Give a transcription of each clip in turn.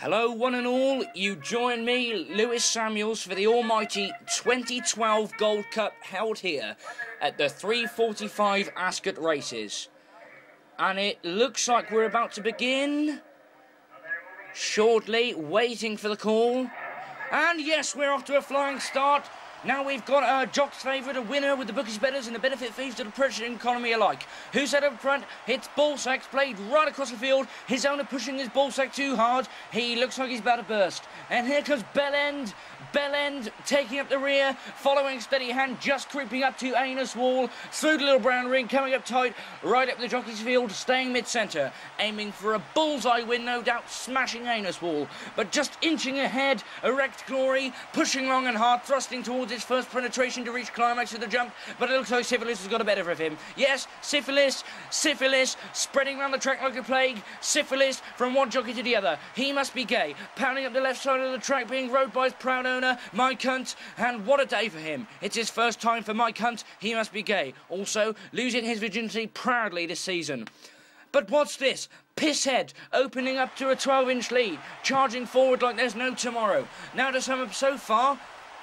Hello, one and all. You join me, Lewis Samuels, for the almighty 2012 Gold Cup held here at the 345 Ascot races. And it looks like we're about to begin shortly, waiting for the call. And yes, we're off to a flying start. Now we've got a Jock's favourite, a winner with the bookies betters and the benefit fees to the pressure economy alike. Who's at up front? It's Ballsack, played right across the field. His owner pushing his Ballsack too hard. He looks like he's about to burst. And here comes Bellend. Bellend taking up the rear, following steady hand, just creeping up to Anus Wall, through the little brown ring, coming up tight, right up the jockey's field, staying mid-centre, aiming for a bullseye win, no doubt, smashing Anus Wall. But just inching ahead, Erect Glory, pushing long and hard, thrusting towards his first penetration to reach climax of the jump, but it looks like Syphilis has got a better of him. Yes, Syphilis, Syphilis, spreading around the track like a plague. Syphilis from one jockey to the other. He must be gay, pounding up the left side of the track, being rode by his proud owner, Mike Hunt, and what a day for him. It's his first time for Mike Hunt. He must be gay. Also, losing his virginity proudly this season. But what's this? Pisshead opening up to a 12 inch lead, charging forward like there's no tomorrow. Now to sum up so far,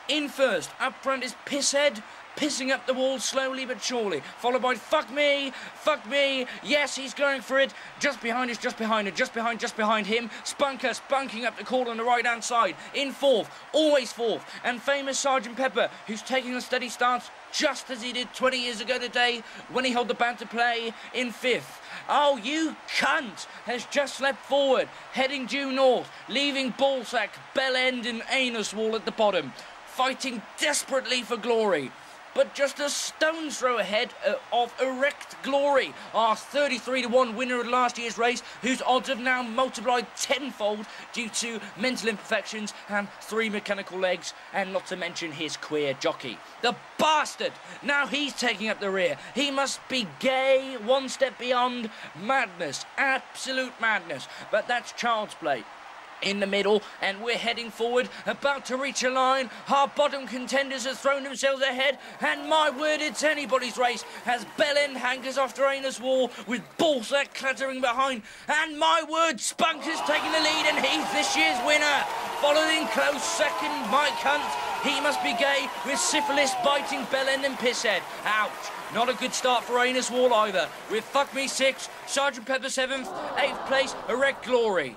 in first, up front is Pisshead, pissing up the wall slowly but surely, followed by Fuck Me, Fuck Me, yes, he's going for it, just behind us, just behind it, just behind, just behind him, Spunker spunking up the call on the right-hand side, in fourth, always fourth, and famous Sergeant Pepper, who's taking a steady stance, just as he did 20 years ago today, when he held the band to play, in fifth. Oh, you cunt has just leapt forward, heading due north, leaving Ballsack, Bell End and Anus Wall at the bottom fighting desperately for glory. But just a stone's throw ahead uh, of Erect Glory, our 33 to 1 winner of last year's race, whose odds have now multiplied tenfold due to mental imperfections and three mechanical legs, and not to mention his queer jockey. The bastard! Now he's taking up the rear. He must be gay, one step beyond madness, absolute madness. But that's child's play in the middle, and we're heading forward, about to reach a line. Our bottom contenders have thrown themselves ahead, and my word, it's anybody's race as Bellend hankers after Anus Wall with Ballsack clattering behind. And my word, Spunker's taking the lead, and he's this year's winner. Following close second, Mike Hunt. He must be gay with syphilis biting Bellend and Pisshead. Ouch. Not a good start for Anus Wall either. With Fuck Me 6, Sergeant Pepper 7th, 8th place, Erect Glory.